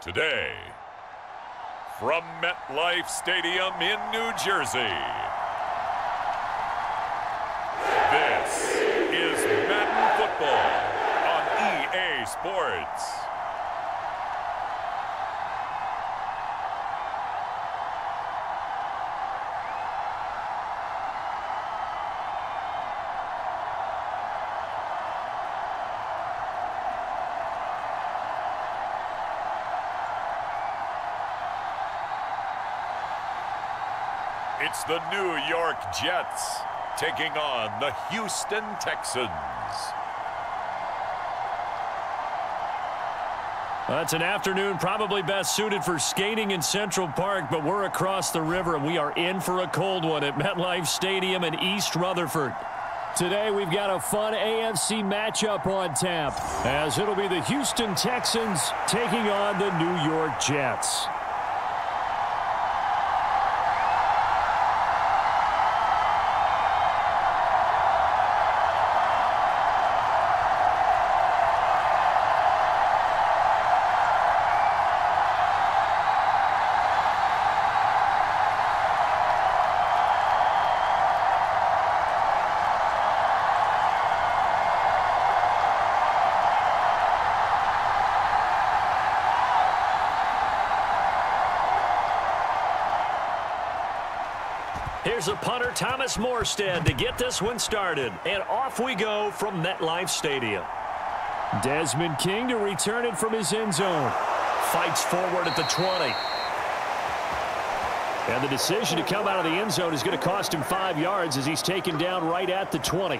Today, from MetLife Stadium in New Jersey, this is Madden Football on EA Sports. The New York Jets taking on the Houston Texans. That's an afternoon probably best suited for skating in Central Park, but we're across the river, and we are in for a cold one at MetLife Stadium in East Rutherford. Today, we've got a fun AFC matchup on tap, as it'll be the Houston Texans taking on the New York Jets. Here's a punter, Thomas Morstead, to get this one started. And off we go from MetLife Stadium. Desmond King to return it from his end zone. Fights forward at the 20. And the decision to come out of the end zone is going to cost him five yards as he's taken down right at the 20.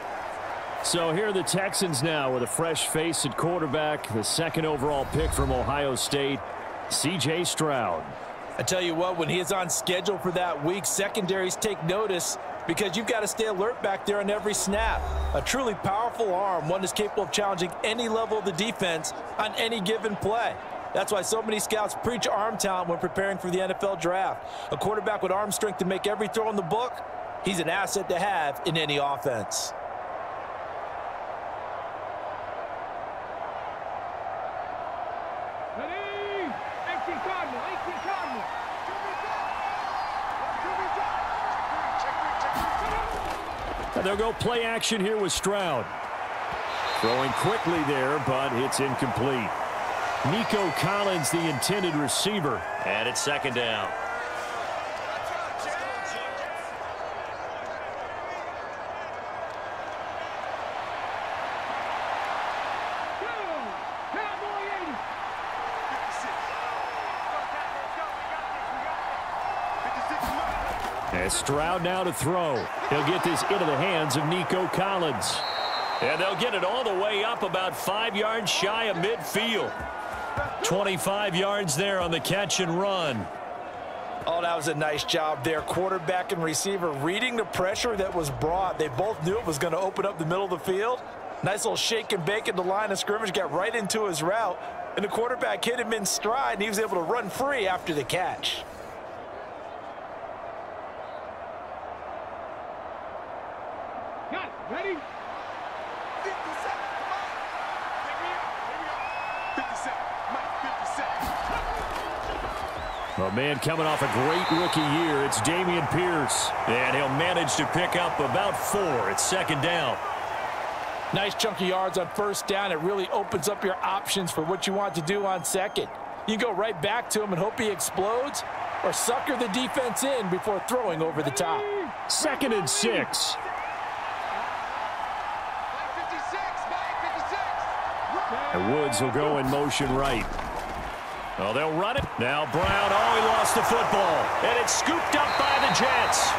So here are the Texans now with a fresh face at quarterback, the second overall pick from Ohio State, C.J. Stroud. I tell you what, when he is on schedule for that week, secondaries take notice because you've got to stay alert back there on every snap. A truly powerful arm, one is capable of challenging any level of the defense on any given play. That's why so many scouts preach arm talent when preparing for the NFL draft. A quarterback with arm strength to make every throw in the book, he's an asset to have in any offense. They'll go play action here with Stroud. Throwing quickly there, but it's incomplete. Nico Collins, the intended receiver. And it's second down. As Stroud now to throw. He'll get this into the hands of Nico Collins. And they'll get it all the way up about five yards shy of midfield. 25 yards there on the catch and run. Oh, that was a nice job there. Quarterback and receiver reading the pressure that was brought. They both knew it was going to open up the middle of the field. Nice little shake and bake at the line of scrimmage, got right into his route. And the quarterback hit him in stride, and he was able to run free after the catch. A man coming off a great rookie year, it's Dameon Pierce. And he'll manage to pick up about four. at second down. Nice chunky yards on first down. It really opens up your options for what you want to do on second. You go right back to him and hope he explodes or sucker the defense in before throwing over the top. Second and six. And Woods will go in motion right. Oh, they'll run it. Now Brown, oh, he lost the football. And it's scooped up by the Jets.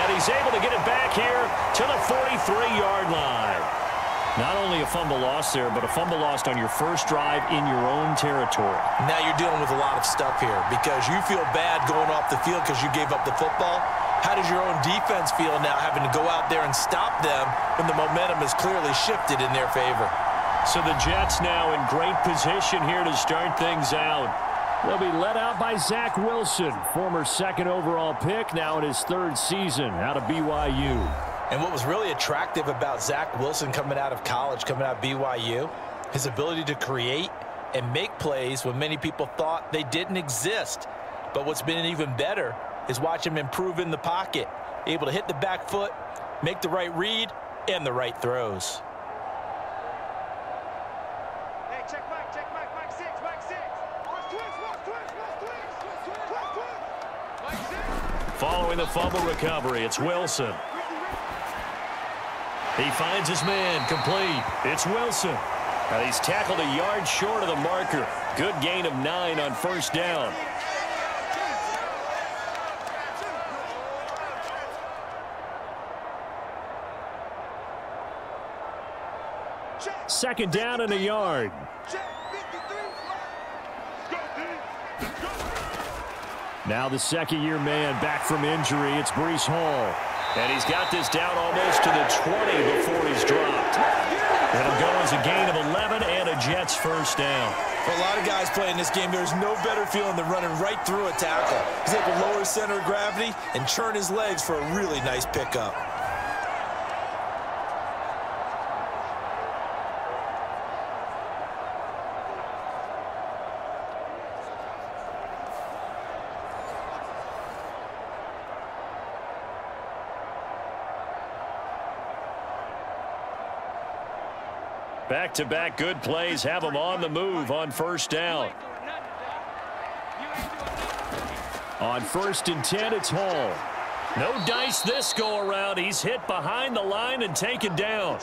And he's able to get it back here to the 43-yard line. Not only a fumble loss there, but a fumble lost on your first drive in your own territory. Now you're dealing with a lot of stuff here because you feel bad going off the field because you gave up the football. How does your own defense feel now having to go out there and stop them when the momentum has clearly shifted in their favor? So the Jets now in great position here to start things out. They'll be led out by Zach Wilson, former second overall pick, now in his third season out of BYU. And what was really attractive about Zach Wilson coming out of college, coming out of BYU, his ability to create and make plays when many people thought they didn't exist. But what's been even better is watch him improve in the pocket, able to hit the back foot, make the right read, and the right throws. The fumble recovery, it's Wilson. He finds his man complete. It's Wilson. Now he's tackled a yard short of the marker. Good gain of nine on first down. Second down and a yard. Now the second-year man back from injury. It's Breece Hall. And he's got this down almost to the 20 before he's dropped. And it'll go as a gain of 11 and a Jets first down. For a lot of guys playing this game, there's no better feeling than running right through a tackle. He's able to lower center of gravity and churn his legs for a really nice pickup. Back-to-back -back good plays have them on the move on first down. On first and 10, it's Hall. No dice this go-around. He's hit behind the line and taken down.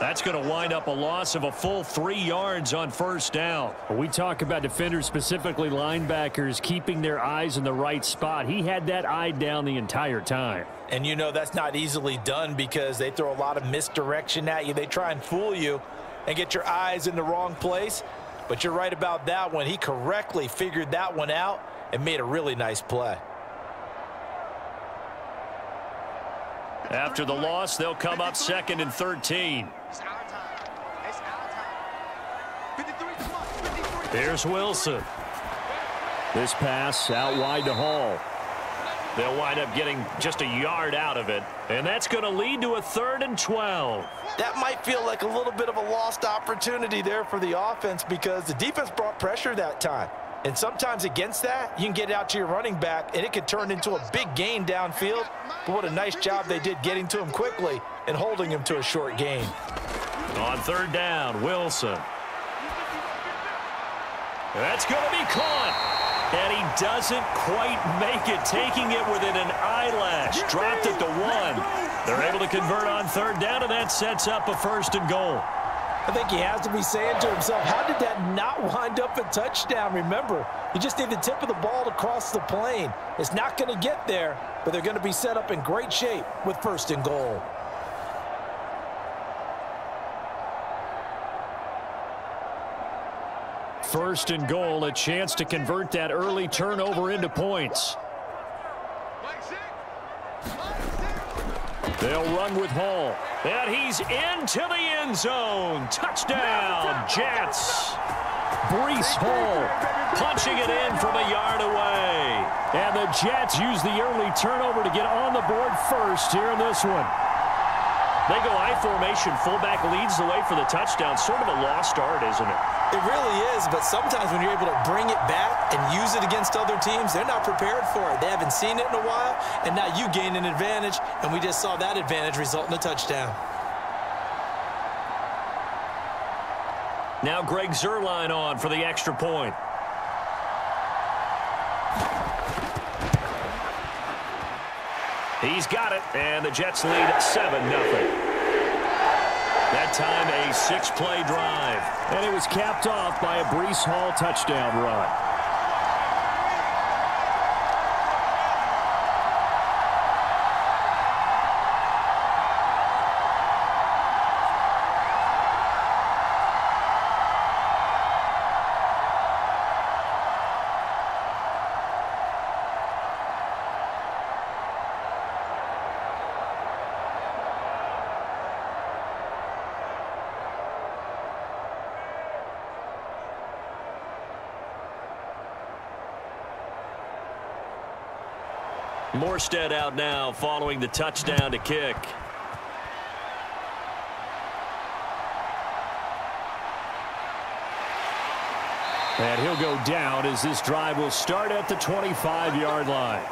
That's going to wind up a loss of a full three yards on first down. We talk about defenders, specifically linebackers, keeping their eyes in the right spot. He had that eye down the entire time. And you know that's not easily done because they throw a lot of misdirection at you. They try and fool you and get your eyes in the wrong place. But you're right about that one. He correctly figured that one out and made a really nice play. After the loss, they'll come up second and 13. There's Wilson. This pass out wide to Hall. They'll wind up getting just a yard out of it, and that's going to lead to a third and 12. That might feel like a little bit of a lost opportunity there for the offense because the defense brought pressure that time. And sometimes against that, you can get out to your running back, and it could turn into a big gain downfield. But what a nice job they did getting to him quickly and holding him to a short gain. On third down, Wilson. That's going to be caught. And he doesn't quite make it, taking it within an eyelash. Dropped it to one. They're able to convert on third down, and that sets up a first and goal. I think he has to be saying to himself, how did that not wind up a touchdown? Remember, you just need the tip of the ball to cross the plane. It's not going to get there, but they're going to be set up in great shape with first and goal. First and goal, a chance to convert that early turnover into points. They'll run with Hall. And he's into the end zone. Touchdown, Jets. Breece Hall punching it in from a yard away. And the Jets use the early turnover to get on the board first here in this one. They go I formation. Fullback leads the way for the touchdown. Sort of a lost art, isn't it? It really is, but sometimes when you're able to bring it back and use it against other teams, they're not prepared for it. They haven't seen it in a while, and now you gain an advantage, and we just saw that advantage result in a touchdown. Now Greg Zuerlein on for the extra point. He's got it, and the Jets lead 7-0. That time a six-play drive. And it was capped off by a Breece Hall touchdown run. Morstead out now following the touchdown to kick. And he'll go down as this drive will start at the 25-yard line.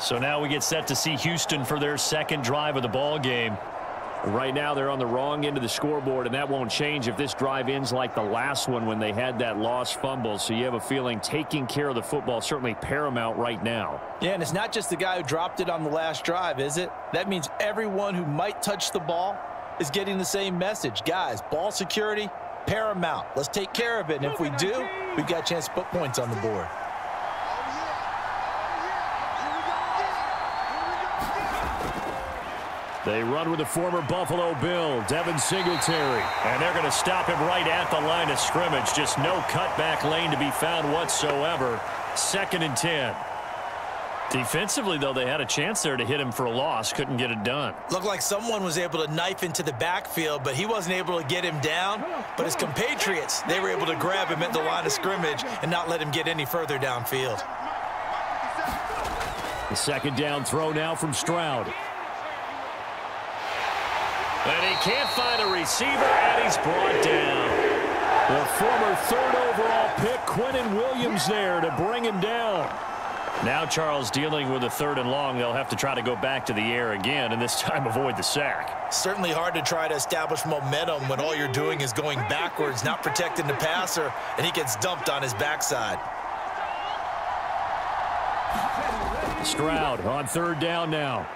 So now we get set to see Houston for their second drive of the ball game. Right now they're on the wrong end of the scoreboard, and that won't change if this drive ends like the last one when they had that lost fumble. So you have a feeling taking care of the football certainly paramount right now. Yeah, and it's not just the guy who dropped it on the last drive, is it? That means everyone who might touch the ball is getting the same message. Guys, ball security, paramount. Let's take care of it, and if we do, we've got a chance to put points on the board. They run with the former Buffalo Bill, Devin Singletary. And they're going to stop him right at the line of scrimmage. Just no cutback lane to be found whatsoever. Second and 10. Defensively, though, they had a chance there to hit him for a loss. Couldn't get it done. Looked like someone was able to knife into the backfield, but he wasn't able to get him down. But his compatriots, they were able to grab him at the line of scrimmage and not let him get any further downfield. The second down throw now from Stroud. And he can't find a receiver, and he's brought down. The former third overall pick, Quinnen Williams, there to bring him down. Now Charles dealing with a third and long. They'll have to try to go back to the air again, and this time avoid the sack. Certainly hard to try to establish momentum when all you're doing is going backwards, not protecting the passer, and he gets dumped on his backside. Stroud on third down now.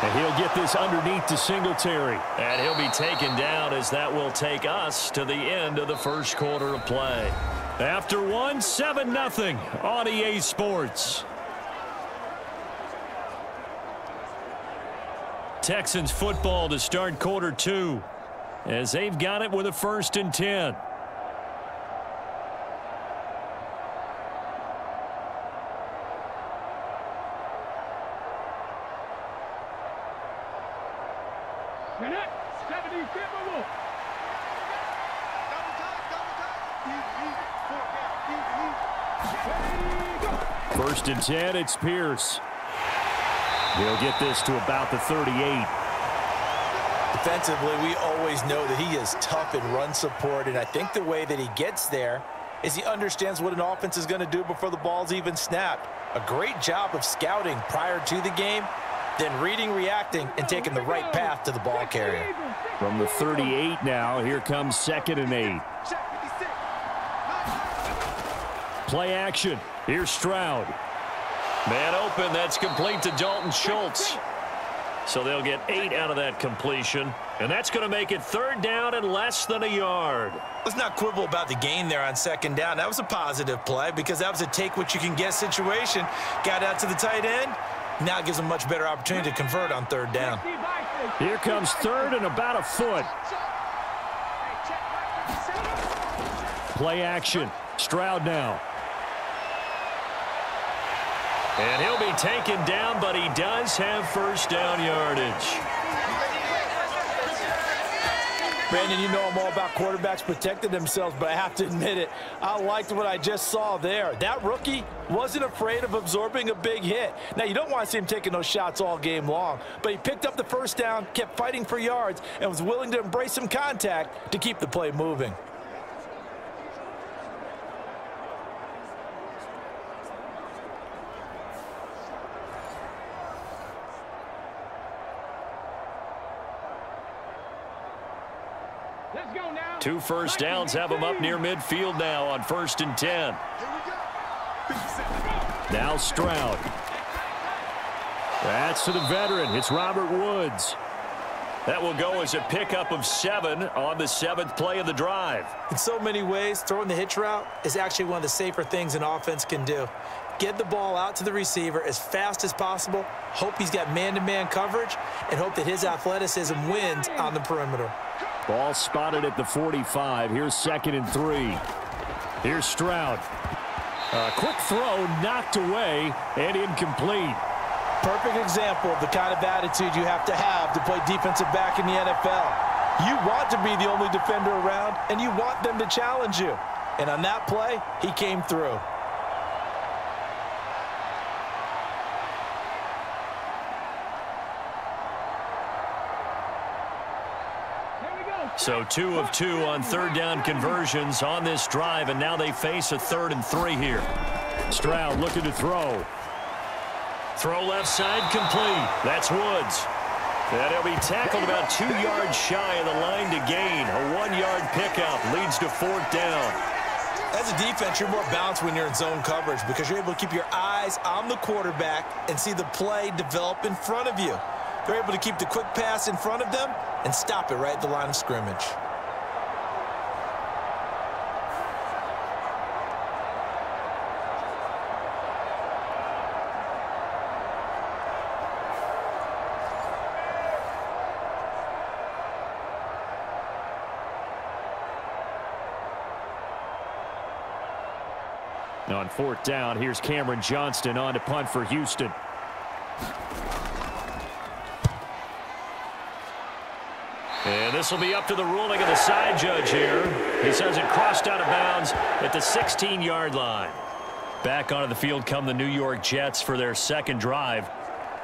And he'll get this underneath to Singletary. And he'll be taken down as that will take us to the end of the first quarter of play. After one, 7-0 on EA Sports. Texans football to start quarter two as they've got it with a first and 10. And it's Pierce. He'll get this to about the 38. Defensively, we always know that he is tough in run support, and I think the way that he gets there is he understands what an offense is going to do before the ball's even snapped. A great job of scouting prior to the game, then reading, reacting, and taking the right path to the ball carrier. From the 38 now, here comes second and eight. Play action. Here's Stroud. Man open. That's complete to Dalton Schultz. So they'll get eight out of that completion. And that's going to make it third down and less than a yard. Let's not quibble about the gain there on second down. That was a positive play because that was a take-what-you-can-get situation. Got out to the tight end. Now gives them a much better opportunity to convert on third down. Here comes third and about a foot. Play action. Stroud now. And he'll be taken down, but he does have first down yardage. Brandon, you know I'm all about quarterbacks protecting themselves, but I have to admit it, I liked what I just saw there. That rookie wasn't afraid of absorbing a big hit. Now, you don't want to see him taking those shots all game long, but he picked up the first down, kept fighting for yards, and was willing to embrace some contact to keep the play moving. Two first downs have him up near midfield now on first and 10. Now Stroud. That's to the veteran. It's Robert Woods. That will go as a pickup of seven on the seventh play of the drive. In so many ways, throwing the hitch route is actually one of the safer things an offense can do. Get the ball out to the receiver as fast as possible, hope he's got man-to-man -man coverage, and hope that his athleticism wins on the perimeter. Ball spotted at the 45. Here's second and three. Here's Stroud. A quick throw knocked away and incomplete. Perfect example of the kind of attitude you have to have to play defensive back in the NFL. You want to be the only defender around, and you want them to challenge you. And on that play, he came through. So two of two on third down conversions on this drive, and now they face a third and three here. Stroud looking to throw. Throw left side complete. That's Woods. And he'll be tackled about two yards shy of the line to gain. A one-yard pickup leads to fourth down. As a defense, you're more balanced when you're in zone coverage because you're able to keep your eyes on the quarterback and see the play develop in front of you. They're able to keep the quick pass in front of them and stop it right at the line of scrimmage. On fourth down, here's Cameron Johnston on to punt for Houston. And this will be up to the ruling of the side judge here. He says it crossed out of bounds at the 16-yard line. Back onto the field come the New York Jets for their second drive.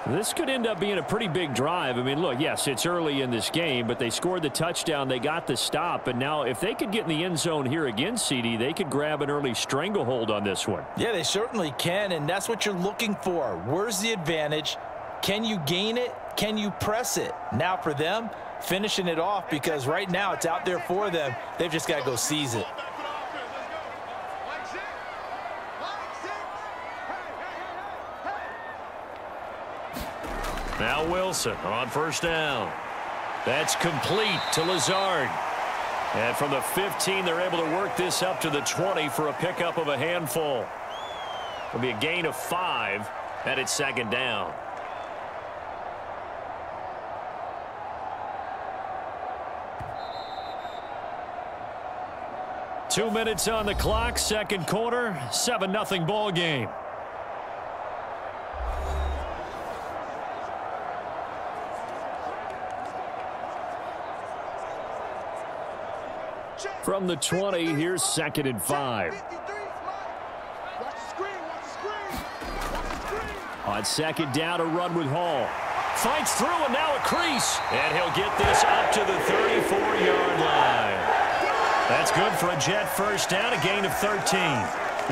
This could end up being a pretty big drive. I mean, look, yes, it's early in this game, but they scored the touchdown. They got the stop. And now if they could get in the end zone here again, CD, they could grab an early stranglehold on this one. Yeah, they certainly can, and that's what you're looking for. Where's the advantage? Can you gain it? Can you press it? Now for them, finishing it off because right now it's out there for them. They've just got to go seize it. Now Wilson on first down. That's complete to Lazard. And from the 15, they're able to work this up to the 20 for a pickup of a handful. It'll be a gain of five, and it's second down. Two minutes on the clock, second quarter, 7-0 ball game. From the 20, here's second and five. On second down, a run with Hall. Fights through and now a crease. And he'll get this up to the 34-yard line. That's good for a Jet first down, a gain of 13.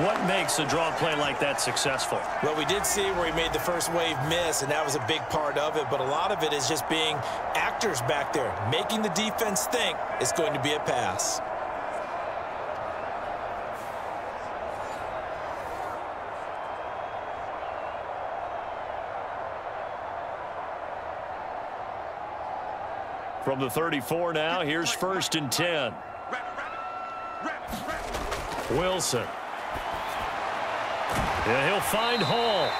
What makes a draw play like that successful? Well, we did see where he made the first wave miss, and that was a big part of it. But a lot of it is just being actors back there, making the defense think it's going to be a pass. From the 34 now, here's first and 10. Wilson. Yeah, he'll find Hall.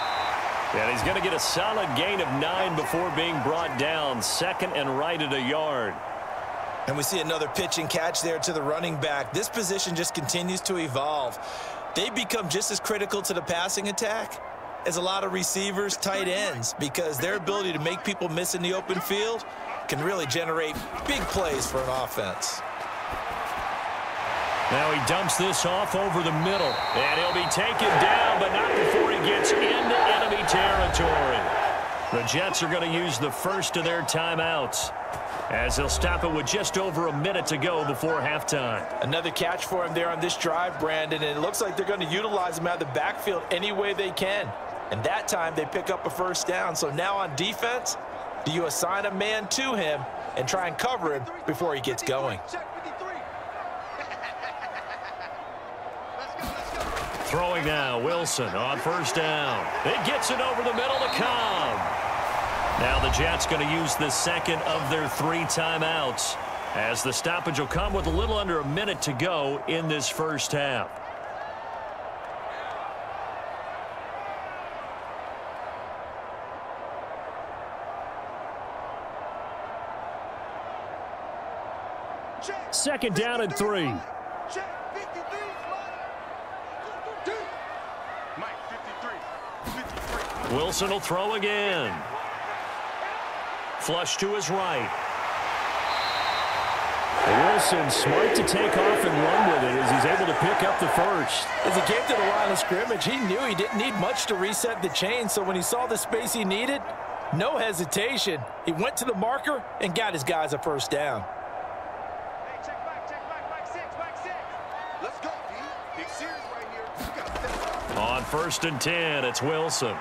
And he's going to get a solid gain of nine before being brought down. Second and right at a yard. And we see another pitch and catch there to the running back. This position just continues to evolve. They become just as critical to the passing attack as a lot of receivers, tight ends, because their ability to make people miss in the open field can really generate big plays for an offense. Now he dumps this off over the middle. And he'll be taken down, but not before he gets into enemy territory. The Jets are going to use the first of their timeouts as they'll stop it with just over a minute to go before halftime. Another catch for him there on this drive, Brandon, and it looks like they're going to utilize him out of the backfield any way they can. And that time they pick up a first down. So now on defense, do you assign a man to him and try and cover him before he gets going? Throwing now, Wilson on first down. It gets it over the middle to Cobb. Now the Jets going to use the second of their three timeouts as the stoppage will come with a little under a minute to go in this first half. Second down and three. Wilson will throw again. Flush to his right. Wilson smart to take off and run with it as he's able to pick up the first. As he came to the line of scrimmage, he knew he didn't need much to reset the chain, so when he saw the space he needed, no hesitation. He went to the marker and got his guys a first down. On first and 10, it's Wilson.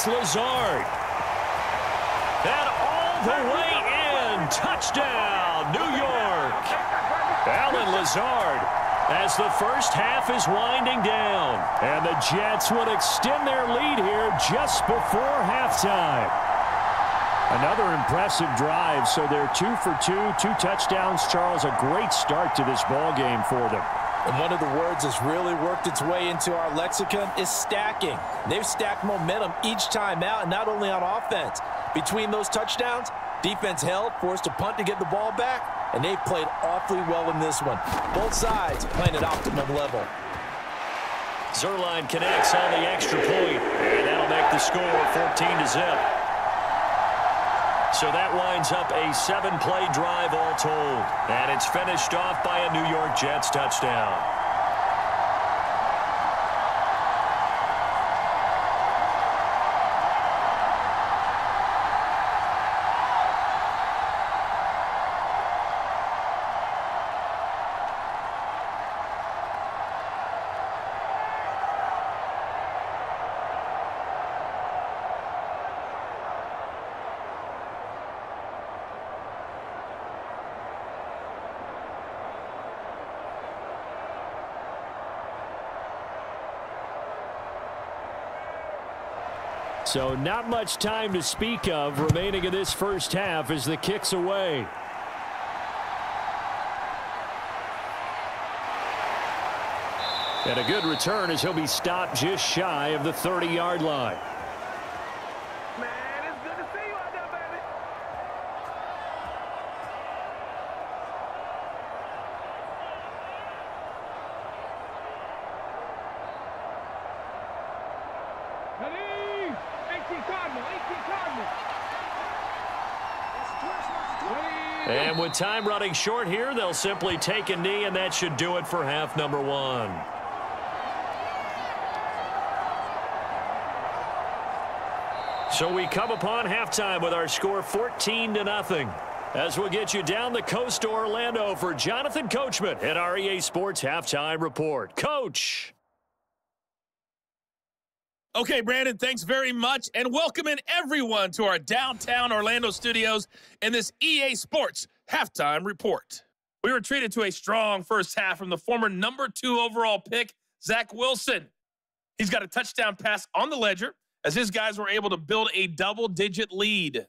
That's Lazard. And all the way in, touchdown, New York. Allen Lazard as the first half is winding down. And the Jets would extend their lead here just before halftime. Another impressive drive, so they're two for two, two touchdowns. Charles, a great start to this ball game for them. And one of the words that's really worked its way into our lexicon is stacking. They've stacked momentum each time out, not only on offense. Between those touchdowns, defense held, forced a punt to get the ball back, and they've played awfully well in this one. Both sides playing at optimum level. Zuerlein connects on the extra point, and that'll make the score 14 to zip. So that winds up a seven-play drive all told. And it's finished off by a New York Jets touchdown. So not much time to speak of remaining in this first half as the kick's away. And a good return as he'll be stopped just shy of the 30-yard line. With time running short here, they'll simply take a knee, and that should do it for half number one. So we come upon halftime with our score 14 to nothing. As we'll get you down the coast to Orlando for Jonathan Coachman at REA EA Sports Halftime Report. Coach. Okay, Brandon, thanks very much. And welcome in everyone to our downtown Orlando studios in this EA Sports halftime report. We were treated to a strong first half from the former number two overall pick, Zach Wilson. He's got a touchdown pass on the ledger as his guys were able to build a double digit lead.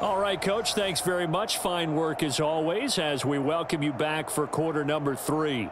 All right, Coach, thanks very much. Fine work as always as we welcome you back for quarter number three.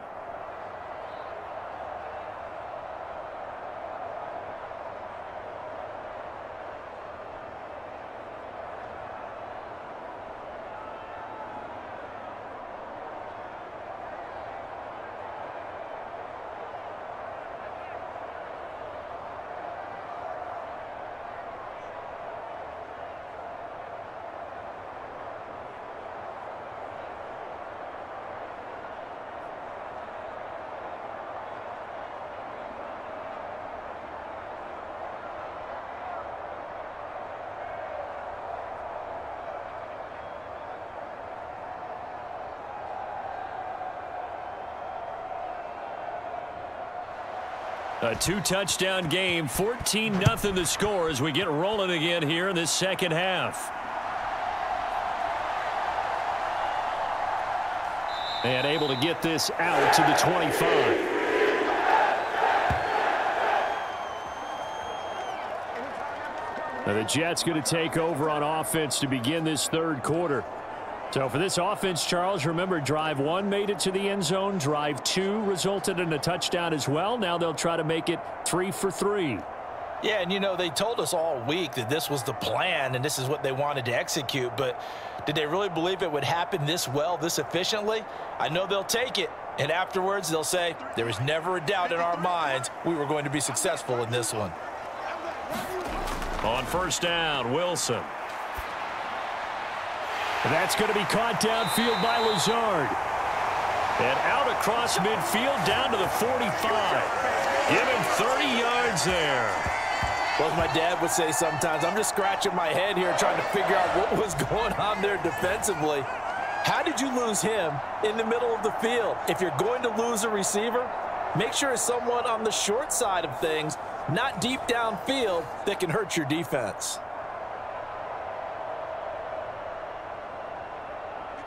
A two-touchdown game, 14-0 the score as we get rolling again here in this second half. And able to get this out to the 25. Now the Jets going to take over on offense to begin this third quarter. So for this offense, Charles, remember drive one made it to the end zone. Drive two resulted in a touchdown as well. Now they'll try to make it three for three. Yeah, and you know, they told us all week that this was the plan and this is what they wanted to execute, but did they really believe it would happen this well, this efficiently? I know they'll take it, and afterwards they'll say, there was never a doubt in our minds we were going to be successful in this one. On first down, Wilson. That's going to be caught downfield by Lazard. And out across midfield down to the 45. Give him 30 yards there. Well, my dad would say sometimes, I'm just scratching my head here trying to figure out what was going on there defensively. How did you lose him in the middle of the field? If you're going to lose a receiver, make sure it's someone on the short side of things, not deep downfield, that can hurt your defense.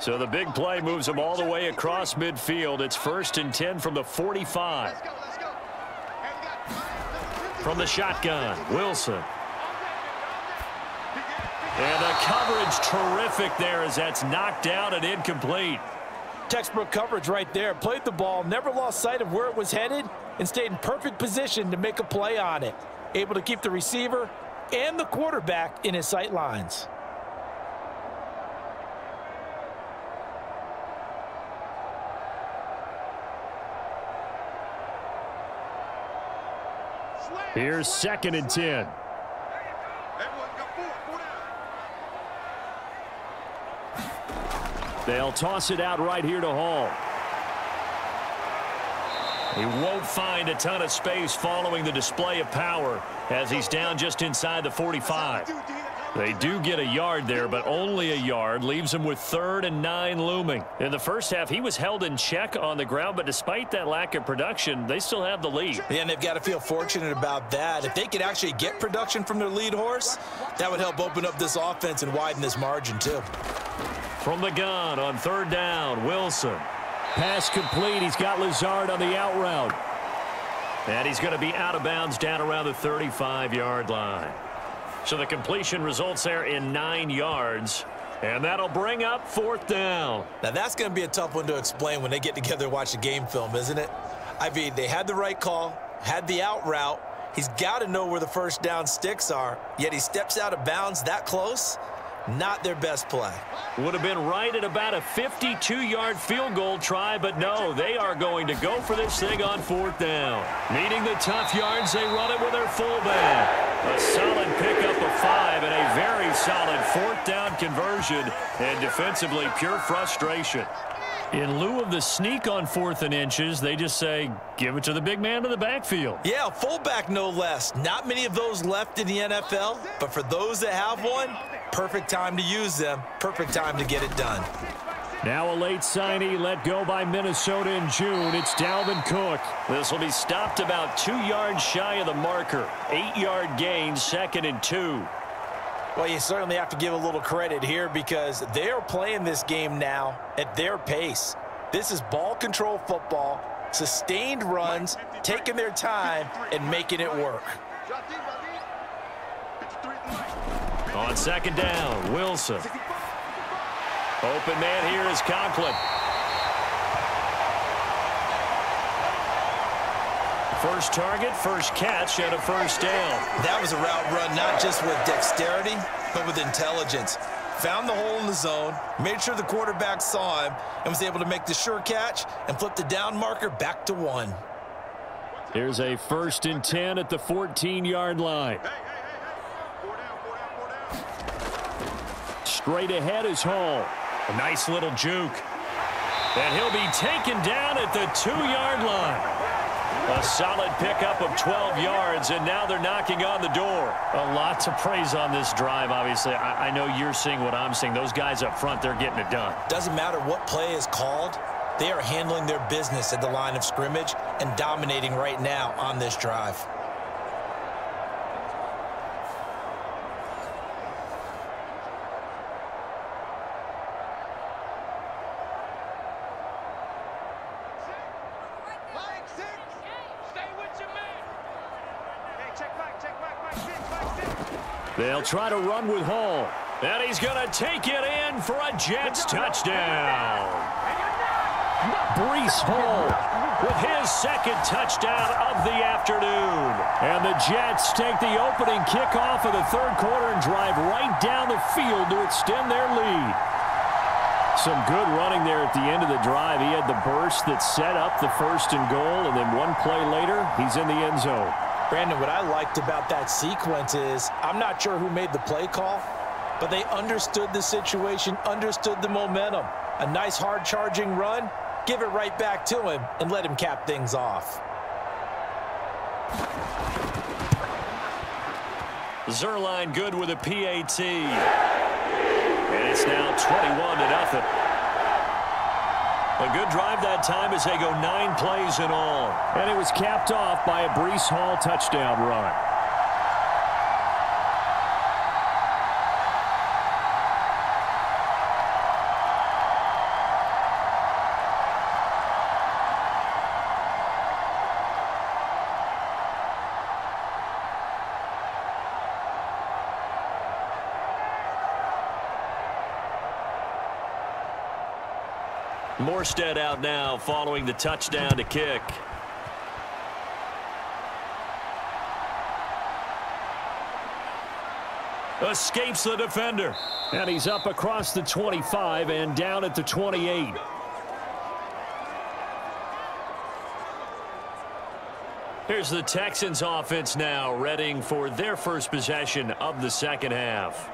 So the big play moves them all the way across midfield. It's first and 10 from the 45. From the shotgun, Wilson. And the coverage terrific there as that's knocked down and incomplete. Textbook coverage right there. Played the ball, never lost sight of where it was headed, and stayed in perfect position to make a play on it. Able to keep the receiver and the quarterback in his sight lines. Here's second and 10. They'll toss it out right here to Hall. He won't find a ton of space following the display of power as he's down just inside the 45. They do get a yard there, but only a yard. Leaves him with third and nine looming. In the first half, he was held in check on the ground, but despite that lack of production, they still have the lead. Yeah, and they've got to feel fortunate about that. If they could actually get production from their lead horse, that would help open up this offense and widen this margin, too. From the gun on third down, Wilson. Pass complete. He's got Lazard on the out route. And he's going to be out of bounds down around the 35-yard line. So the completion results there in nine yards. And that'll bring up fourth down. Now, that's going to be a tough one to explain when they get together and watch the game film, isn't it? I mean, they had the right call, had the out route. He's got to know where the first down sticks are, yet he steps out of bounds that close. Not their best play. Would have been right at about a 52-yard field goal try, but no, they are going to go for this thing on fourth down. Needing the tough yards, they run it with their fullback. A solid pickup of five and a very solid fourth down conversion, and defensively pure frustration. In lieu of the sneak on fourth and inches, they just say, give it to the big man in the backfield. Yeah, fullback no less. Not many of those left in the NFL, but for those that have one, perfect time to use them. Perfect time to get it done. Now a late signee let go by Minnesota in June. It's Dalvin Cook. This will be stopped about two yards shy of the marker. Eight-yard gain, second and two. Well, you certainly have to give a little credit here because they're playing this game now at their pace. This is ball control football, sustained runs, taking their time, and making it work. On second down, Wilson. Open man here is Conklin. First target, first catch, and a first down. That was a route run not just with dexterity, but with intelligence. Found the hole in the zone, made sure the quarterback saw him, and was able to make the sure catch and flip the down marker back to one. Here's a first and 10 at the 14-yard line. Straight ahead is Hall. A nice little juke. And he'll be taken down at the two-yard line. A solid pickup of 12 yards, and now they're knocking on the door. A lot to praise on this drive, obviously. I, I, know you're seeing what I'm seeing. Those guys up front, they're getting it done. Doesn't matter what play is called. They are handling their business at the line of scrimmage and dominating right now on this drive. They'll try to run with Hall. And he's going to take it in for a Jets touchdown. Breece Hall with his second touchdown of the afternoon. And the Jets take the opening kickoff of the third quarter and drive right down the field to extend their lead. Some good running there at the end of the drive. He had the burst that set up the first and goal, and then one play later, he's in the end zone. Brandon, what I liked about that sequence is I'm not sure who made the play call, but they understood the situation, understood the momentum. A nice hard charging run, give it right back to him and let him cap things off. Zuerlein good with a PAT. And it's now 21 to nothing. A good drive that time as they go nine plays in all. And it was capped off by a Breece Hall touchdown run. Morstead out now following the touchdown to kick. Escapes the defender. And he's up across the 25 and down at the 28. Here's the Texans offense now, readying for their first possession of the second half.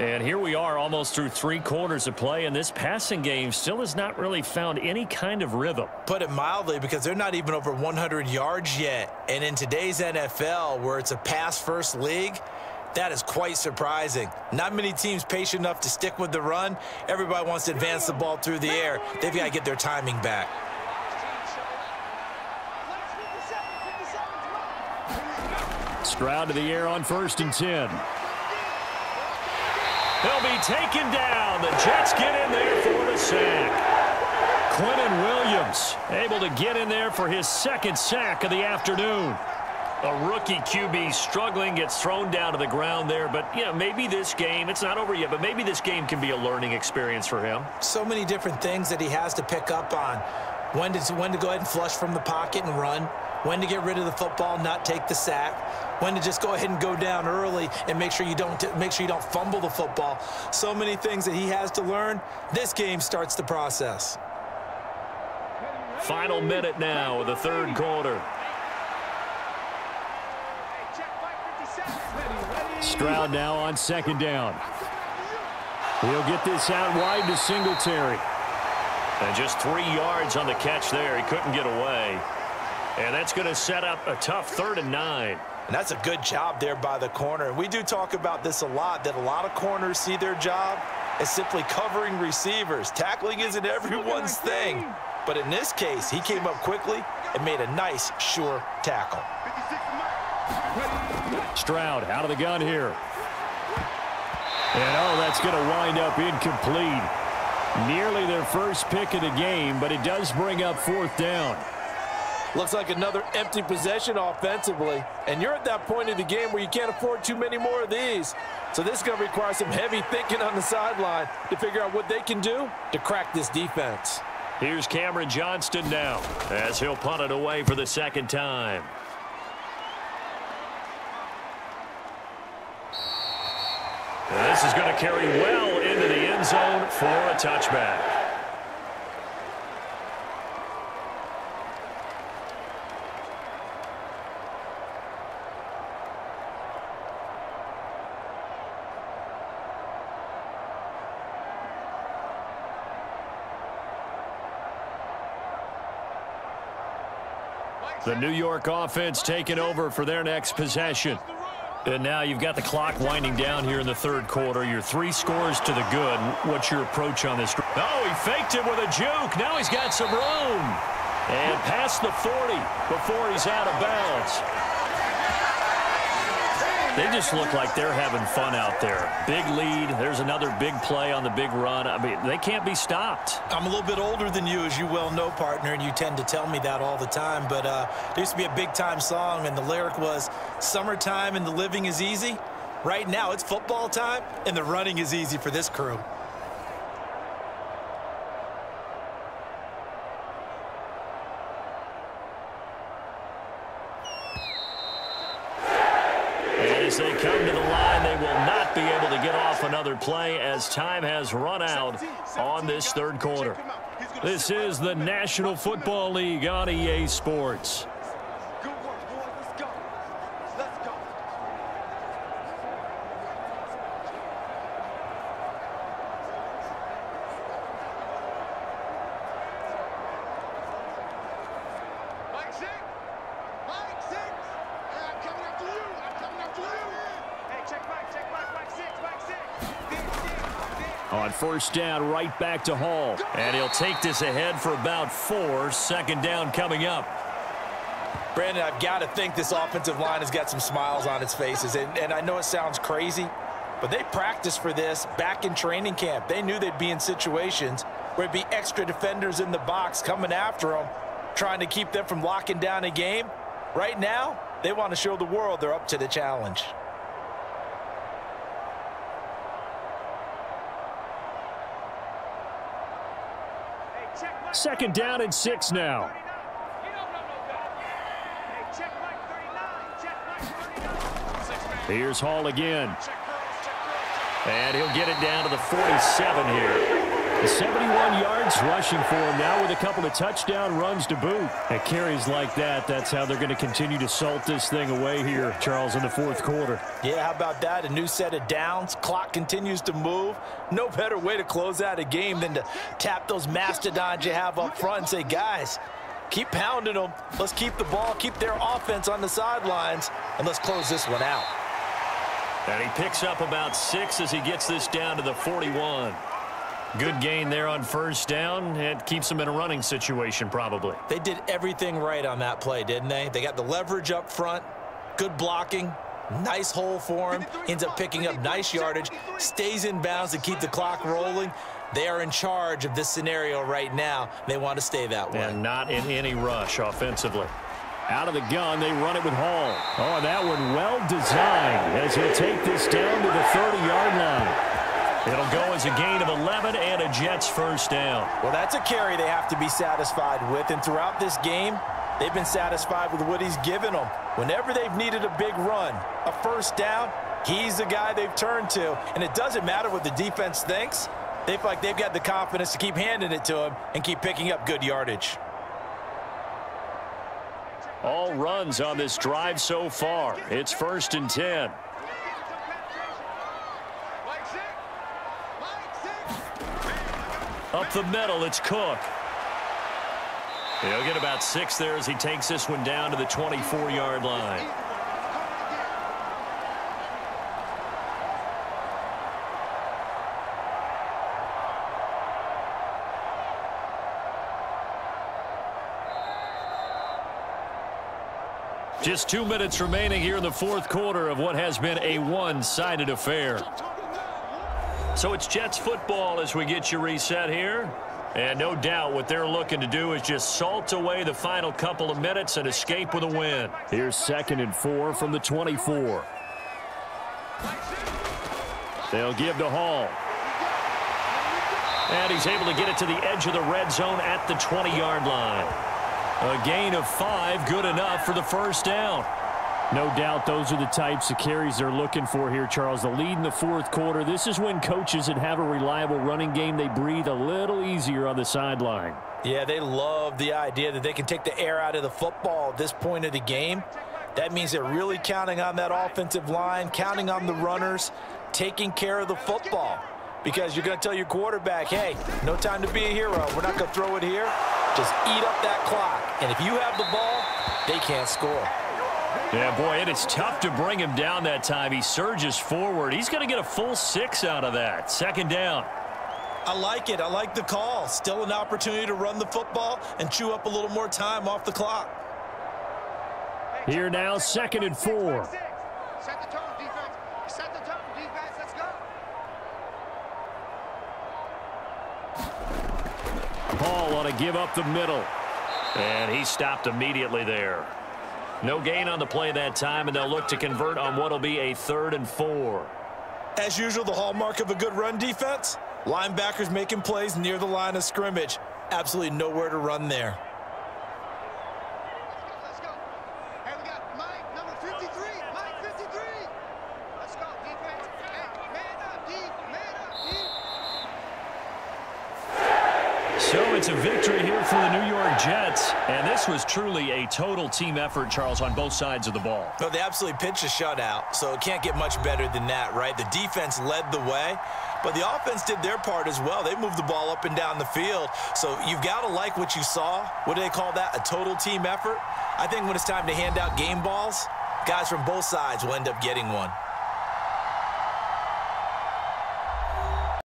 And here we are almost through three quarters of play, and this passing game still has not really found any kind of rhythm. Put it mildly, because they're not even over 100 yards yet. And in today's NFL, where it's a pass-first league, that is quite surprising. Not many teams patient enough to stick with the run. Everybody wants to advance the ball through the air. They've got to get their timing back. Stroud to the air on first and 10. They'll be taken down. The Jets get in there for the sack. Quinnen Williams able to get in there for his second sack of the afternoon. A rookie QB struggling, gets thrown down to the ground there. But, yeah, maybe this game, it's not over yet, but maybe this game can be a learning experience for him. So many different things that he has to pick up on. When to, when to go ahead and flush from the pocket and run. When to get rid of the football, not take the sack when to just go ahead and go down early and make sure you don't make sure you don't fumble the football. So many things that he has to learn. This game starts the process. Final minute now of the third quarter. Stroud now on second down. He'll get this out wide to Singletary. And just three yards on the catch there. He couldn't get away. And that's going to set up a tough third and nine. And that's a good job there by the corner. And we do talk about this a lot, that a lot of corners see their job as simply covering receivers. Tackling isn't everyone's thing. But in this case, he came up quickly and made a nice, sure tackle. Stroud out of the gun here. And, oh, that's going to wind up incomplete. Nearly their first pick of the game, but it does bring up fourth down. Looks like another empty possession offensively. And you're at that point in the game where you can't afford too many more of these. So this is going to require some heavy thinking on the sideline to figure out what they can do to crack this defense. Here's Cameron Johnston now as he'll punt it away for the second time. And this is going to carry well into the end zone for a touchback. The New York offense taking over for their next possession. And now you've got the clock winding down here in the third quarter. Your three scores to the good. What's your approach on this? Oh, he faked it with a juke. Now he's got some room. And past the 40 before he's out of bounds. They just look like they're having fun out there. Big lead. There's another big play on the big run. I mean, they can't be stopped. I'm a little bit older than you, as you well know, partner, and you tend to tell me that all the time. But uh, there used to be a big-time song, and the lyric was, summertime and the living is easy. Right now, it's football time, and the running is easy for this crew. as they come to the line. They will not be able to get off another play as time has run out on this third quarter. This is the National Football League on EA Sports. On first down, right back to Hall. And he'll take this ahead for about four. Second down coming up. Brandon, I've got to think this offensive line has got some smiles on its faces. And, and I know it sounds crazy, but they practiced for this back in training camp. They knew they'd be in situations where it'd be extra defenders in the box coming after them, trying to keep them from locking down a game. Right now, they want to show the world they're up to the challenge. Second down and six now. Here's Hall again. And he'll get it down to the 47 here. 71 yards rushing for him now with a couple of touchdown runs to boot. At carries like that, that's how they're going to continue to salt this thing away here, Charles, in the fourth quarter. Yeah, how about that? A new set of downs. Clock continues to move. No better way to close out a game than to tap those mastodons you have up front and say, guys, keep pounding them. Let's keep the ball, keep their offense on the sidelines, and let's close this one out. And he picks up about six as he gets this down to the 41. Good gain there on first down. It keeps them in a running situation probably. They did everything right on that play, didn't they? They got the leverage up front, good blocking, nice hole for him, ends up picking up nice yardage, stays in bounds to keep the clock rolling. They are in charge of this scenario right now. They want to stay that way. And not in any rush offensively. Out of the gun, they run it with Hall. Oh, that one well designed as he'll take this down to the 30-yard line. It'll go as a gain of 11 and a Jets first down. Well, that's a carry they have to be satisfied with. And throughout this game, they've been satisfied with what he's given them. Whenever they've needed a big run, a first down, he's the guy they've turned to. And it doesn't matter what the defense thinks. They feel like they've got the confidence to keep handing it to him and keep picking up good yardage. All runs on this drive so far. It's first and 10. Up the middle, it's Cook. He'll get about six there as he takes this one down to the 24-yard line. Just two minutes remaining here in the fourth quarter of what has been a one-sided affair. So it's Jets football as we get you reset here. And no doubt what they're looking to do is just salt away the final couple of minutes and escape with a win. Here's second and four from the 24. They'll give to Hall. And he's able to get it to the edge of the red zone at the 20-yard line. A gain of five, good enough for the first down. No doubt those are the types of carries they're looking for here, Charles. The lead in the fourth quarter. This is when coaches that have a reliable running game, they breathe a little easier on the sideline. Yeah, they love the idea that they can take the air out of the football at this point of the game. That means they're really counting on that offensive line, counting on the runners, taking care of the football. Because you're going to tell your quarterback, hey, no time to be a hero. We're not going to throw it here. Just eat up that clock. And if you have the ball, they can't score. Yeah, boy, it is tough to bring him down that time. He surges forward. He's going to get a full six out of that. Second down. I like it. I like the call. Still an opportunity to run the football and chew up a little more time off the clock. Here now, second and four. Set the tone, defense. Set the tone, defense. Let's go. Hall on a give up the middle. And he stopped immediately there. No gain on the play that time, and they'll look to convert on what will be a third and four. As usual, the hallmark of a good run defense, linebackers making plays near the line of scrimmage. Absolutely nowhere to run there. Let's go. Hey, we got Mike, number 53. Mike, 53. Let's go, defense. Hey, man up, deep. Man up, deep. So it's a victory here for the New York Jets. And this was truly a total team effort, Charles, on both sides of the ball. No, they absolutely pitched a shutout, so it can't get much better than that, right? The defense led the way, but the offense did their part as well. They moved the ball up and down the field, so you've got to like what you saw. What do they call that? A total team effort? I think when it's time to hand out game balls, guys from both sides will end up getting one.